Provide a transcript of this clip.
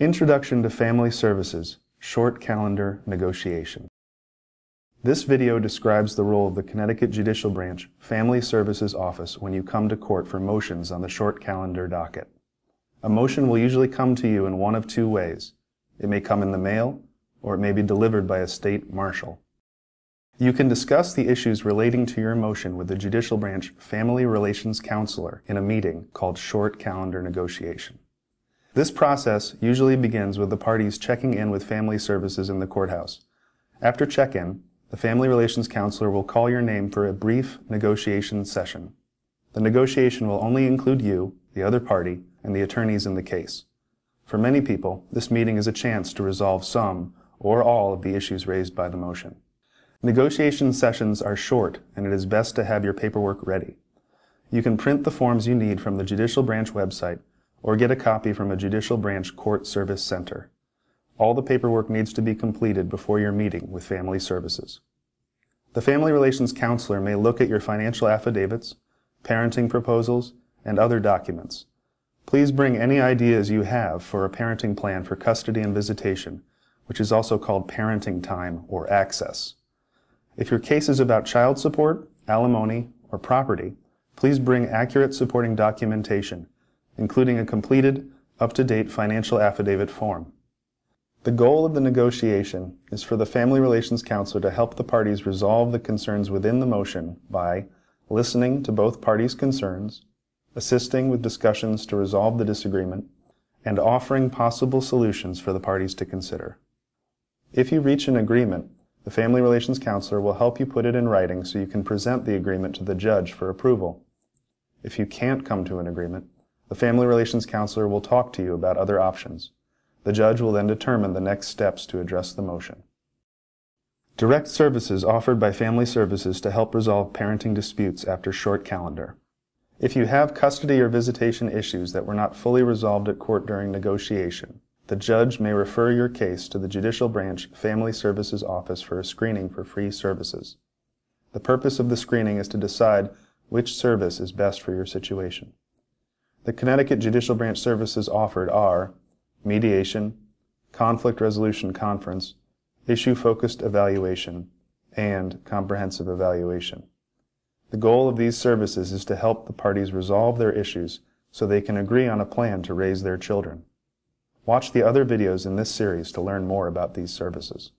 Introduction to Family Services Short Calendar Negotiation. This video describes the role of the Connecticut Judicial Branch Family Services Office when you come to court for motions on the short calendar docket. A motion will usually come to you in one of two ways. It may come in the mail, or it may be delivered by a state marshal. You can discuss the issues relating to your motion with the Judicial Branch Family Relations Counselor in a meeting called Short Calendar Negotiation. This process usually begins with the parties checking in with family services in the courthouse. After check-in, the Family Relations Counselor will call your name for a brief negotiation session. The negotiation will only include you, the other party, and the attorneys in the case. For many people, this meeting is a chance to resolve some or all of the issues raised by the motion. Negotiation sessions are short, and it is best to have your paperwork ready. You can print the forms you need from the Judicial Branch website or get a copy from a Judicial Branch Court Service Center. All the paperwork needs to be completed before your meeting with Family Services. The Family Relations Counselor may look at your financial affidavits, parenting proposals, and other documents. Please bring any ideas you have for a parenting plan for custody and visitation, which is also called parenting time or access. If your case is about child support, alimony, or property, please bring accurate supporting documentation, including a completed, up-to-date financial affidavit form. The goal of the negotiation is for the Family Relations Counselor to help the parties resolve the concerns within the motion by listening to both parties' concerns, assisting with discussions to resolve the disagreement, and offering possible solutions for the parties to consider. If you reach an agreement, the Family Relations Counselor will help you put it in writing so you can present the agreement to the judge for approval. If you can't come to an agreement, the Family Relations Counselor will talk to you about other options. The judge will then determine the next steps to address the motion. Direct services offered by Family Services to help resolve parenting disputes after short calendar. If you have custody or visitation issues that were not fully resolved at court during negotiation, the judge may refer your case to the Judicial Branch Family Services Office for a screening for free services. The purpose of the screening is to decide which service is best for your situation. The Connecticut Judicial Branch services offered are mediation, conflict resolution conference, issue-focused evaluation, and comprehensive evaluation. The goal of these services is to help the parties resolve their issues so they can agree on a plan to raise their children. Watch the other videos in this series to learn more about these services.